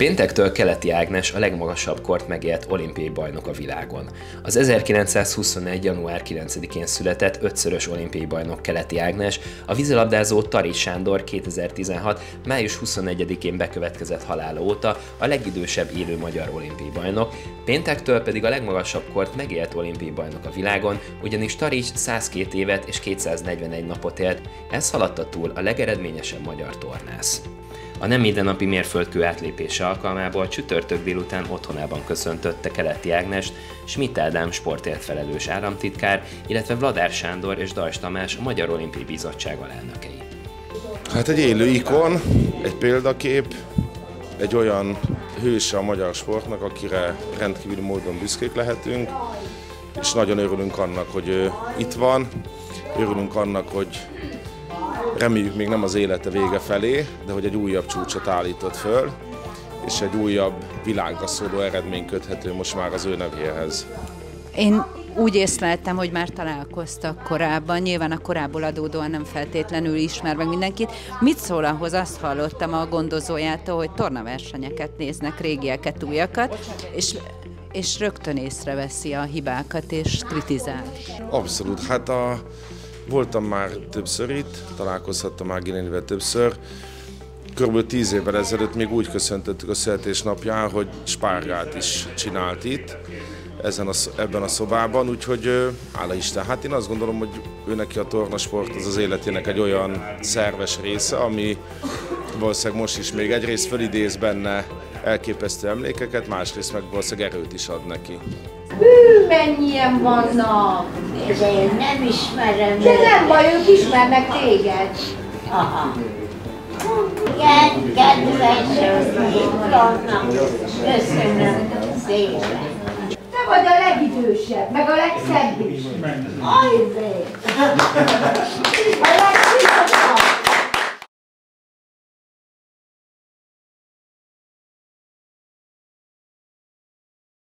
Péntektől Keleti Ágnes a legmagasabb kort megélt olimpiai bajnok a világon. Az 1921. január 9-én született ötszörös olimpiai bajnok Keleti Ágnes, a vízilabdázó Tari Sándor 2016. május 21-én bekövetkezett halála óta a legidősebb élő magyar olimpiai bajnok, péntektől pedig a legmagasabb kort megélt olimpiai bajnok a világon, ugyanis Tarics 102 évet és 241 napot élt, ez haladta túl a legeredményesebb magyar tornász. A nem mindennapi mérföldkő átlépése alkalmából csütörtök délután otthonában köszöntötte Keleti Ágnest, Schmidt Ádám sportért felelős államtitkár, illetve Vladár Sándor és Dajs Tamás a Magyar Olimpiai Bizottság alelnökei. Hát egy élő ikon, egy példakép, egy olyan hőse a magyar sportnak, akire rendkívüli módon büszkék lehetünk, és nagyon örülünk annak, hogy ő itt van, örülünk annak, hogy reméljük még nem az élete vége felé, de hogy egy újabb csúcsot állított föl, és egy újabb világra szóló eredmény köthető most már az ő nevéhez. Én úgy észleltem, hogy már találkoztak korábban, nyilván a korából adódóan nem feltétlenül ismer meg mindenkit. Mit szól ahhoz? Azt hallottam a gondozójától, hogy tornaversenyeket néznek, régieket, újakat, és és rögtön észreveszi a hibákat és kritizál. Abszolút, hát a, Voltam már többször itt, találkozhattam már Ginénivel többször. Körülbelül tíz évvel ezelőtt még úgy köszöntöttük a születésnapján, hogy spárgát is csinált itt, ezen a, ebben a szobában, úgyhogy hála Isten. Hát én azt gondolom, hogy ő neki a tornasport az az életének egy olyan szerves része, ami valószínűleg most is még egyrészt fölidéz benne elképesztő emlékeket, másrészt meg valószínűleg erőt is ad neki. Hű, mennyien vannak! De én nem ismerem De nem baj, ők ismernek téged. Aha. Igen, kedves, itt vannak. Köszönöm szépen. Te vagy a legidősebb, meg a legszebb is. Ajvé!